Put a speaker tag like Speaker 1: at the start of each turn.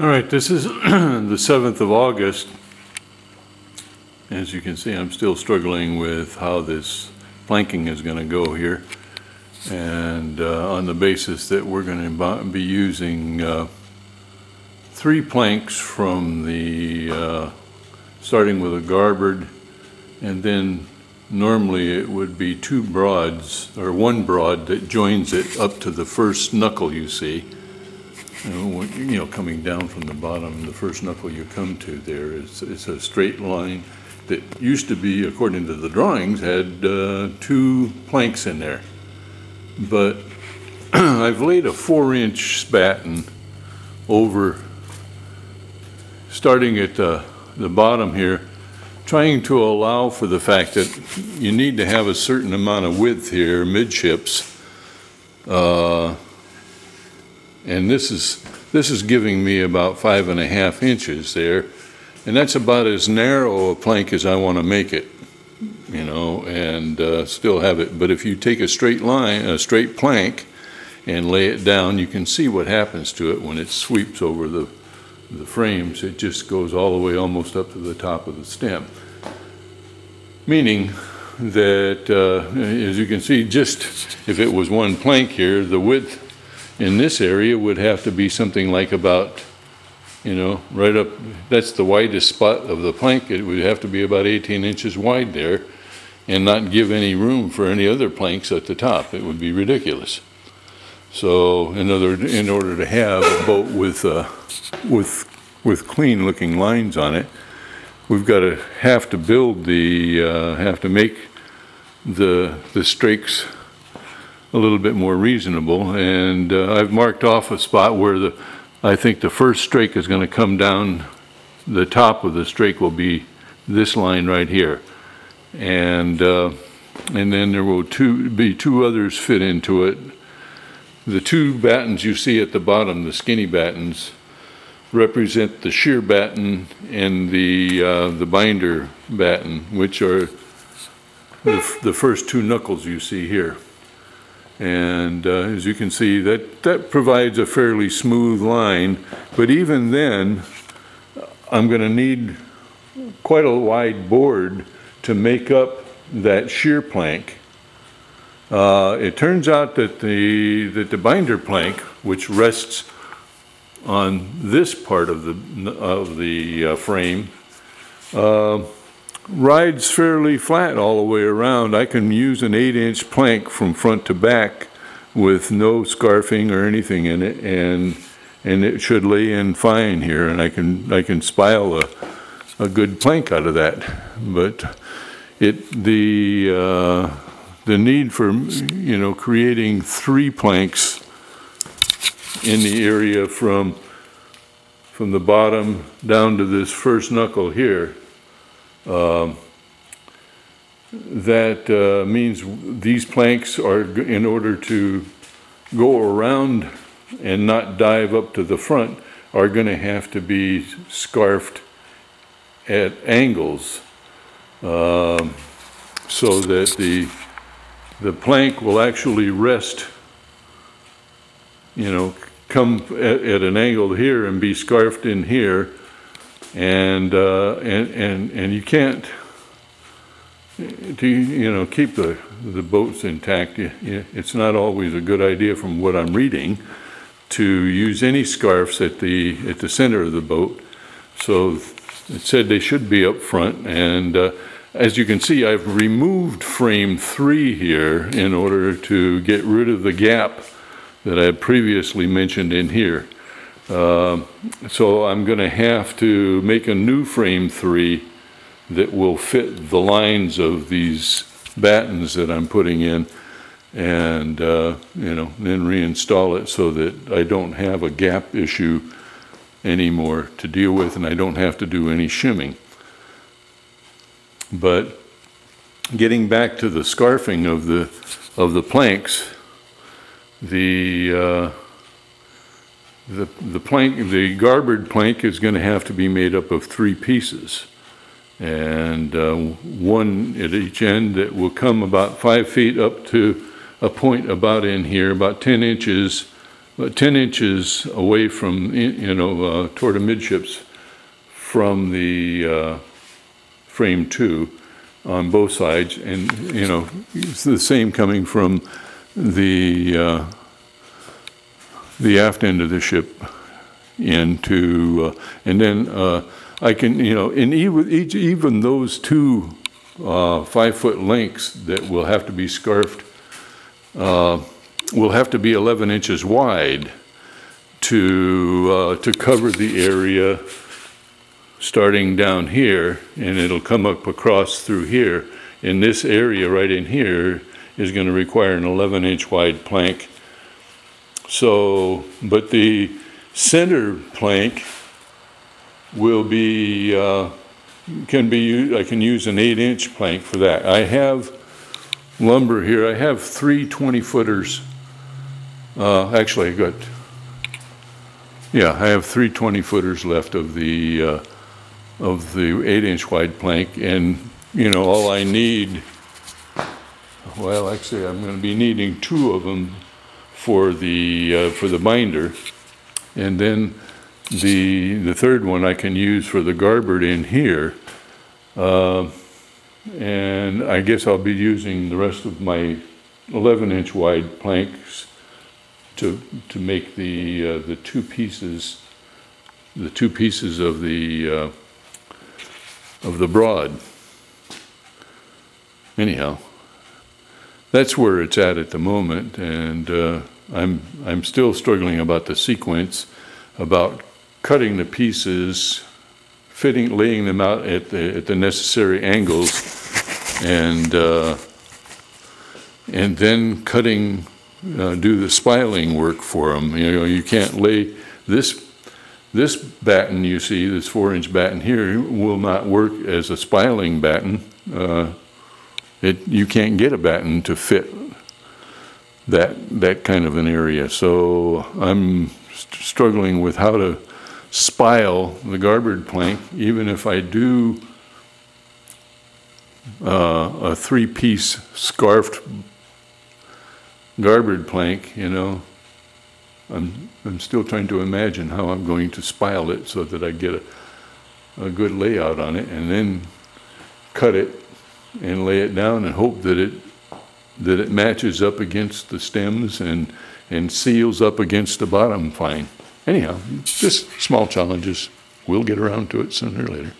Speaker 1: All right, this is the 7th of August. As you can see, I'm still struggling with how this planking is going to go here. And uh, on the basis that we're going to be using uh, three planks from the, uh, starting with a garboard, and then normally it would be two broads, or one broad that joins it up to the first knuckle you see. You know, coming down from the bottom, the first knuckle you come to there is, it's a straight line that used to be, according to the drawings, had uh, two planks in there. But I've laid a four-inch batten over, starting at the, the bottom here, trying to allow for the fact that you need to have a certain amount of width here midships. Uh, And this is, this is giving me about five and a half inches there. And that's about as narrow a plank as I want to make it, you know, and uh, still have it. But if you take a straight line, a straight plank, and lay it down, you can see what happens to it when it sweeps over the, the frames. It just goes all the way almost up to the top of the stem. Meaning that, uh, as you can see, just if it was one plank here, the width in this area would have to be something like about, you know, right up, that's the widest spot of the plank. It would have to be about 18 inches wide there and not give any room for any other planks at the top. It would be ridiculous. So in other, in order to have a boat with, uh, with, with clean-looking lines on it, we've got to, have to build the, uh, have to make the, the strakes a little bit more reasonable. And uh, I've marked off a spot where the, I think the first strake is going to come down, the top of the strake will be this line right here. And, uh, and then there will two, be two others fit into it. The two battens you see at the bottom, the skinny battens, represent the sheer batten and the, uh, the binder batten, which are the, the first two knuckles you see here. And uh, as you can see, that, that provides a fairly smooth line, but even then, I'm going to need quite a wide board to make up that sheer plank. Uh, It turns out that the, that the binder plank, which rests on this part of the, of the uh, frame, uh, rides fairly flat all the way around. I can use an eight-inch plank from front to back with no scarfing or anything in it, and, and it should lay in fine here, and I can, I can spile a, a good plank out of that. But it, the, uh, the need for, you know, creating three planks in the area from, from the bottom down to this first knuckle here, um, that uh, means these planks are, in order to go around and not dive up to the front, are going to have to be scarfed at angles um, so that the, the plank will actually rest, you know, come at, at an angle here and be scarfed in here. And, uh, and, and, and you can't, to, you know, keep the, the boats intact, it's not always a good idea from what I'm reading to use any scarfs at the, at the center of the boat. So it said they should be up front, and uh, as you can see, I've removed frame three here in order to get rid of the gap that I had previously mentioned in here. Um, So I'm going to have to make a new frame three that will fit the lines of these battens that I'm putting in and, uh, you know, then reinstall it so that I don't have a gap issue anymore to deal with and I don't have to do any shimming. But getting back to the scarfing of the, of the planks, the, uh, the, the plank, the garboard plank is going to have to be made up of three pieces. And uh, one at each end that will come about five feet up to a point about in here, about 10 inches uh, 10 inches away from, you know, uh, toward the midships from the uh, frame two on both sides, and, you know, it's the same coming from the, uh, the aft end of the ship into, uh, and then uh, I can, you know, and even, each- even those two uh, five-foot lengths that will have to be scarfed uh, will have to be 11 inches wide to, uh, to cover the area starting down here, and it'll come up across through here. In this area right in here is going to require an 11-inch wide plank. So, but the center plank will be, uh, can be, I can use an eight-inch plank for that. I have lumber here, I have three 20-footers. Uh, actually, I got, yeah, I have three 20-footers left of the, uh, of the eight-inch wide plank, and, you know, all I need, well, actually, I'm gonna be needing two of them for the, uh, for the binder. And then the, the third one I can use for the garboard in here. Uh, And I guess I'll be using the rest of my 11-inch wide planks to, to make the, uh, the two pieces, the two pieces of the, uh, of the broad. Anyhow, that's where it's at at the moment, and uh, I'm, I'm still struggling about the sequence, about cutting the pieces, fitting, laying them out at the, at the necessary angles, and, uh, and then cutting, uh, do the spiling work for them. You know, you can't lay, this, this batten you see, this four-inch batten here, will not work as a spiling batten. It, you can't get a batten to fit that, that kind of an area. So I'm st- struggling with how to spile the garboard plank, even if I do uh, a three-piece scarfed garboard plank, you know. I'm, I'm still trying to imagine how I'm going to spile it so that I get a, a good layout on it, and then cut it and lay it down and hope that it, that it matches up against the stems and, and seals up against the bottom fine. Anyhow, just small challenges. We'll get around to it sooner or later.